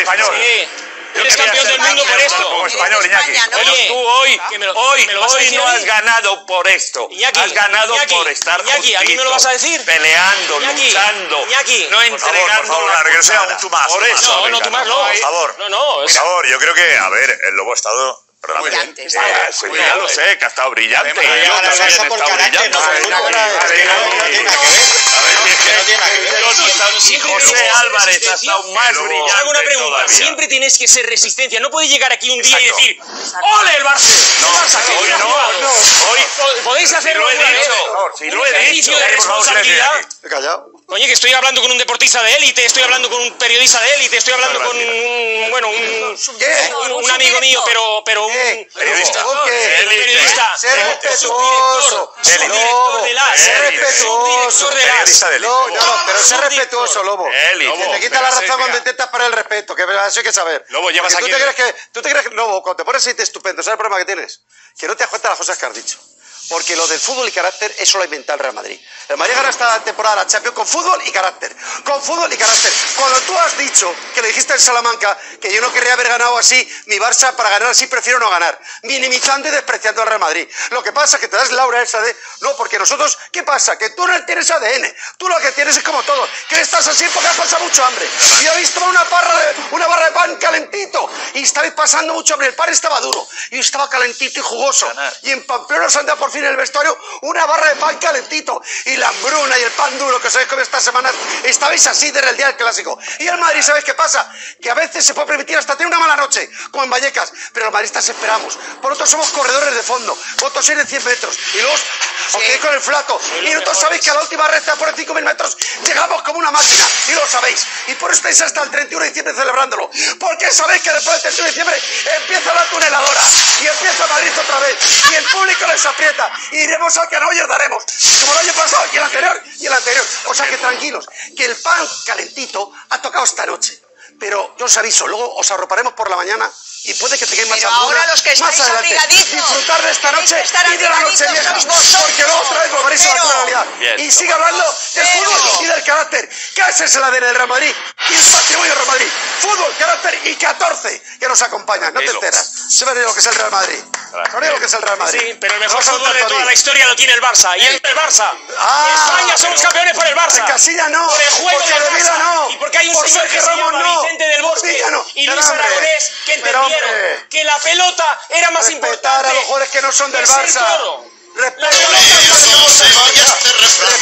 español. Sí. Yo Eres campeón del mundo por esto. Como español, Iñaki. España, ¿no? Pero Oye, tú hoy, que me lo- hoy, me lo vas a hoy no has ganado por esto. Iñaki, has ganado Iñaki, por estar Iñaki, ¿a mí me lo vas a decir? Peleando, luchando. No Por entregando favor, la un Por eso. No, venga, por favor. No, no. es- Por favor, yo creo que, a ver, el lobo ha estado. Brillante, Eh, sí, ya lo sé, que ha estado brillante. Yo también he estado brillante. José Álvarez ha estado más brillante Te hago una pregunta. todavía. Siempre tienes que ser resistencia. No puedes llegar aquí un día Exacto. y decir ¡Ole el Barça! No, el Barça, qué hoy no, jugado". no. Hoy podéis hacerlo lo he dicho, sí, lo dicho. de Eh, responsabilidad. Iñaki. He callado. Oye, que estoy hablando con un deportista de élite, estoy hablando con un periodista de élite, estoy hablando con un, bueno, un, ¿Qué? un- un amigo mío, pero, pero un ¿Qué? Periodista. Ser un respetuoso. subdirector de la, Ser respetuoso. Periodista. No, no, pero ser respetuoso, Lobo. Te quita la razón cuando intentas para el respeto, que eso hay que saber. Lobo, llevas aquí- tú te crees que, Lobo, cuando te pones así te estupendo, ¿sabes el problema que tienes? Que no te das cuenta de las cosas que has dicho. Porque lo del fútbol y carácter, eso lo ha inventado el Real Madrid. El Madrid gana esta temporada la Champions con fútbol y carácter. Con fútbol y carácter. Cuando tú has dicho, que lo dijiste en Salamanca, que yo no querría haber ganado así, mi Barça para ganar así prefiero no ganar. Minimizando y despreciando al Real Madrid. Lo que pasa es que te das laura esa de, no, porque nosotros, ¿qué pasa? Que tú no tienes ADN. Tú lo que tienes es como todo. Que estás así porque has pasado mucho hambre. Y habéis tomado una, barra de, una pan calentito. Y estabais pasando mucho hambre. El pan estaba duro. Y estaba calentito y jugoso. Y en Pamplona han dado por fin en el vestuario una barra de pan calentito. Y la hambruna y el pan duro que os habéis comido estas semanas, estabais así desde el día del clásico. Y el Madrid, ¿sabéis qué pasa? Que a veces se puede permitir hasta tener una mala noche, como en Vallecas. Pero los madristas esperamos. Por otro somos corredores de fondo. Vosotros sois de 100 metros. Y luego os quedéis con el flaco. Y nosotros sabéis que a la última recta por 5.000 metros llegamos como una máquina. Y lo sabéis. Y por eso estáis hasta el 31 de diciembre celebrándolo. Porque sabéis que después del 31 de diciembre empieza la tuneladora. Y empieza Madrid otra vez. Y el público les aprieta. Y iremos al que no y os daremos. Como el año pasado y el anterior y el anterior. O sea que tranquilos. Que el pan calentito ha tocado esta noche. Pero yo os aviso, luego os arroparemos por la mañana y puede que tengáis más Pero hambruna ahora los que más estáis adelante. abrigadizos, Disfrutar de esta noche que estar y de la noche vieja. Porque luego otra vez volveréis a la realidad. Bien, Y sigue hablando del fútbol y del carácter. Que ese es el ADN del Real Madrid y el patrimonio del Real Madrid. Fútbol, carácter y 14 que nos acompañan. No te enteras. Se ve lo que es el Real Madrid. Lo que es el Real Madrid. Sí, pero el mejor fútbol de toda la historia lo tiene el Barça. Y el Barça. Ah, España somos campeones por el Barça. En Casilla no. Por el juego porque del Barça. no. Y porque hay un por señor que Ramos no. Vicente del Por Bosque Villa no. y Luis Aragonés que entendieron hombre, que la pelota era más Respetar importante. a los jugadores que no son del Barça. toro. Respeta La pelota es más importante.